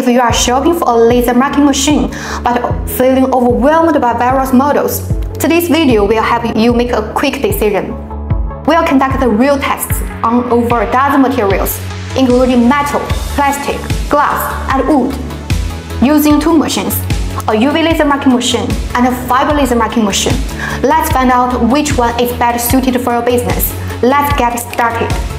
If you are shopping for a laser marking machine but feeling overwhelmed by various models, today's video will help you make a quick decision. We'll conduct real tests on over a dozen materials, including metal, plastic, glass, and wood, using two machines, a UV laser marking machine and a fiber laser marking machine. Let's find out which one is better suited for your business. Let's get started.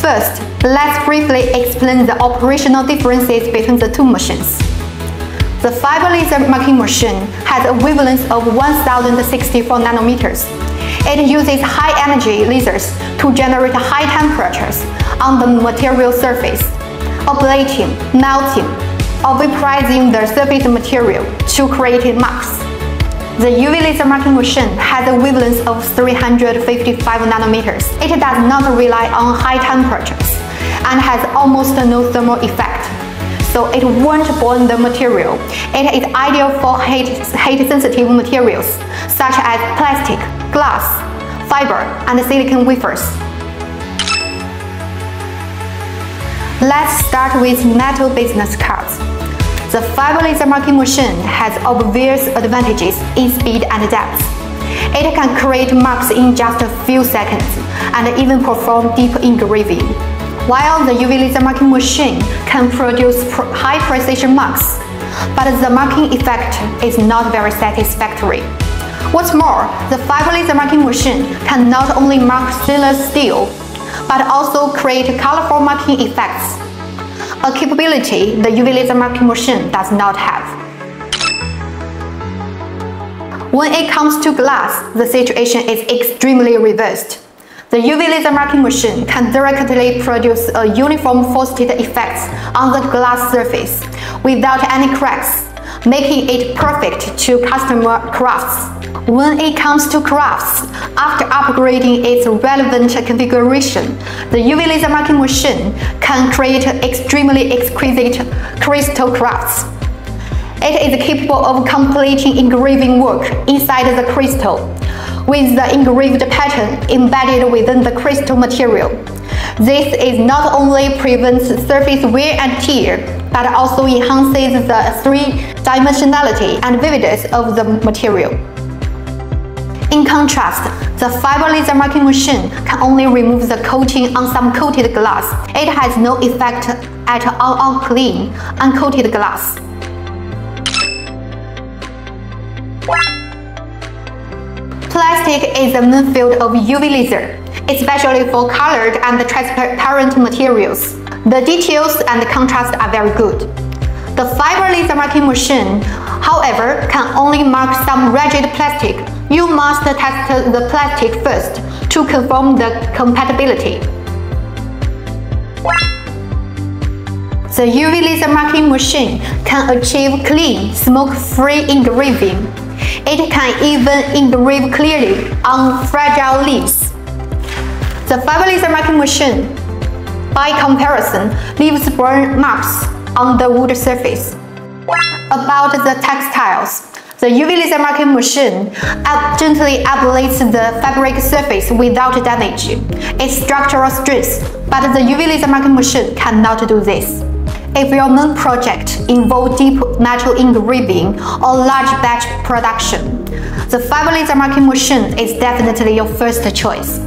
First, let's briefly explain the operational differences between the two machines. The fiber laser marking machine has a wavelength of 1064 nanometers. It uses high-energy lasers to generate high temperatures on the material surface, ablating, melting, or vaporizing the surface material to create marks. The UV laser marking machine has a wavelength of 355 nanometers. It does not rely on high temperatures and has almost no thermal effect, so it won't burn the material. It is ideal for heat-sensitive materials such as plastic, glass, fiber, and silicon wafers. Let's start with metal business cards. The fiber laser marking machine has obvious advantages in speed and depth. It can create marks in just a few seconds and even perform deep engraving, while the UV laser marking machine can produce high precision marks, but the marking effect is not very satisfactory. What's more, the fiber laser marking machine can not only mark stainless steel, but also create colorful marking effects a capability the UV laser marking machine does not have. When it comes to glass, the situation is extremely reversed. The UV laser marking machine can directly produce a uniform frosted effects on the glass surface without any cracks, making it perfect to customer crafts. When it comes to crafts, after upgrading its relevant configuration, the UV laser marking machine can create extremely exquisite crystal crafts. It is capable of completing engraving work inside the crystal, with the engraved pattern embedded within the crystal material. This is not only prevents surface wear and tear, but also enhances the three-dimensionality and vividness of the material. In contrast, the fiber laser marking machine can only remove the coating on some coated glass. It has no effect at all on clean, uncoated glass. Plastic is the main field of UV laser, especially for colored and transparent materials. The details and contrast are very good. The fiber laser marking machine, however, can only mark some rigid plastic you must test the plastic first to confirm the compatibility. The UV laser marking machine can achieve clean, smoke-free engraving. It can even engrave clearly on fragile leaves. The fiber laser marking machine, by comparison, leaves burn marks on the wood surface. About the textiles, the UV laser marking machine gently ablates the fabric surface without damage its structural strength, but the UV laser marking machine cannot do this. If your main project involves deep metal engraving or large batch production, the fiber laser marking machine is definitely your first choice.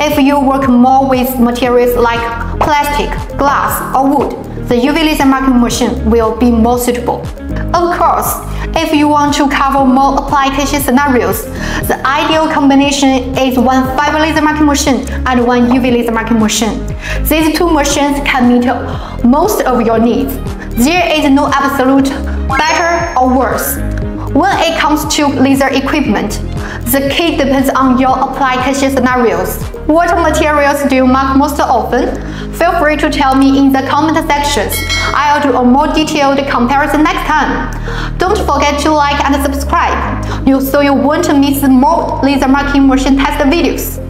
If you work more with materials like plastic, glass, or wood, the UV laser marking machine will be more suitable. Of course, if you want to cover more application scenarios, the ideal combination is one fiber laser marking machine and one UV laser marking machine. These two machines can meet most of your needs. There is no absolute better or worse. When it comes to laser equipment, the key depends on your application scenarios. What materials do you mark most often? Feel free to tell me in the comment sections. I'll do a more detailed comparison next time. Don't forget to like and subscribe so you won't miss more laser marking machine test videos.